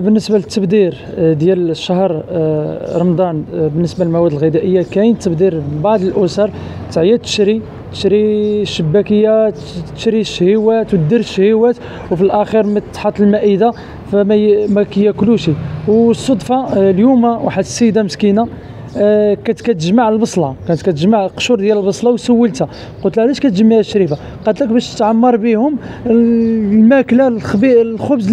بالنسبة للتبذير آه، ديال الشهر آه، رمضان آه، بالنسبة للمواد الغذائية كاين تبذير بعض الأسر تعيا تشري تشري الشباكيات تشري الشهيوات ودير الشهيوات وفي الاخير ما تحط المائدة فما. ما كياكلوش والصدفة اليوم واحد السيدة مسكينة آه، كانت كتجمع البصلة. كانت كتجمع قشور ديال البصلة وسولتها. قلت لها علاش كتجمعي الشريفة؟ قالت لك باش تعمر بهم الماكلة الخبي الخبز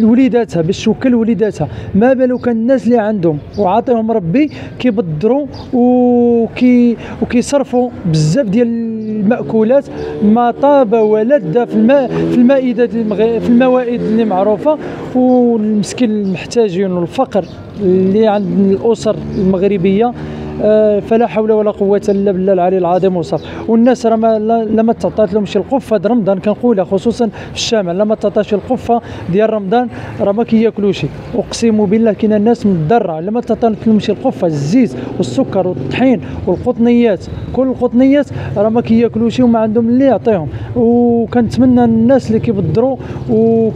لوليداتها باش توكل وليداتها. ما بالك الناس اللي عندهم. وعاطيهم ربي كيبدروا وكي وكيصرفوا بزاف ديال المأكولات. ما طاب ولد في الماء في المائدة في الموائد اللي معروفة. والمسكين المحتاجين والفقر اللي عند الأسر المغربية آه، فلا حول ولا قوة إلا بالله العلي العظيم وصف والناس راه ما لما تعطات لهم شي القفة. د رمضان كنقولها خصوصا في الشمال لما تعطاش القفة ديال رمضان راه ما كياكلوش اقسم بالله كاين الناس مضره لما تعطات لهم شي القفة. الزيت والسكر والطحين والقطنيات كل القطنيات راه ما كياكلوش وما عندهم اللي يعطيهم. وكنتمنى الناس اللي كيبدروا و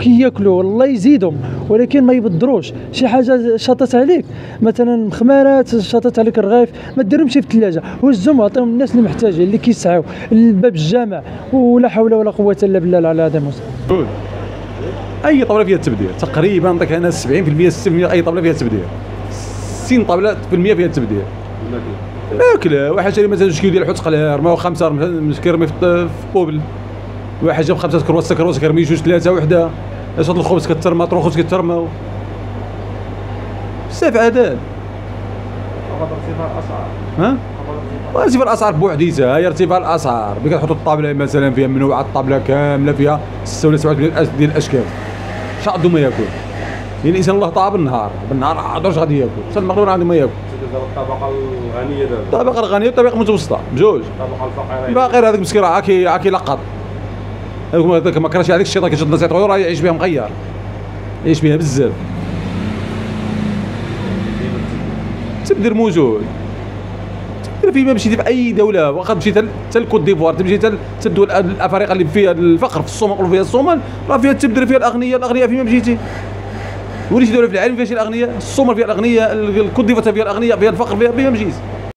كياكلوا والله يزيدهم ولكن ما يبدروش. شي حاجة شاطت عليك. مثلا مخمارات شاطت عليك الرغيف ما ديرهمش في الثلاجة. وهزهم وعطيهم الناس اللي محتاجين اللي كيسعوا الباب الجامع ولا حول ولا قوة إلا بالله العلي العظيم. أي طبلة فيها التبديل تقريبا نعطيك أنا 70% 60% أي طبلة فيها التبديل 60 طبلة في المية فيها التبديل الماكله واحد شاري مثلا شكيل ديال الحوت قلير ما هو خمسة كيرمي في البوبل واحد جاب خمسة كرواسه كرواسه كرمي جوج ثلاثة وحدة. صوت الخبز كترمى طرو الخبز كترمى بزاف عدد. ها؟ ارتفاع الأسعار. بوحديتها هي ارتفاع الأسعار. ملي كتحطوا الطابلة مثلا فيها منوعات الطابله كاملة فيها ستة ولا سبعة ديال الاشكال شادو ما ياكل. يعني الإنسان الله طاب بالنهار بالنهار عادوش غادي ياكل. حتى المغرب عندهم ما ياكل. الطبقة الغنية دابا. الطبقة الغنية والطبقة المتوسطة. بجوج. الطبقة الفقيرة. الفقير هذاك مسكين راه عاكي عاكي لقط. هذاك ما كرهش هذيك الشيطان كيشد الناس راه يعيش بها مغير. يعيش بها بزاف. تبدل موجود تبدل ما مشيتي في أي دولة واخا مشيت حتى الكوت ديفوار تمشي حتى الدول الأفارقة اللي فيها الفقر في الصومال وفيها الصومال راه فيها التبدل فيها الأغنياء الأغنياء فيما مشيتي. وليش دولة في العالم فيها شي الأغنياء؟ الصومال فيها الأغنياء الكوت ديفوار فيها الأغنياء فيها الفقر فيها فيها مشيت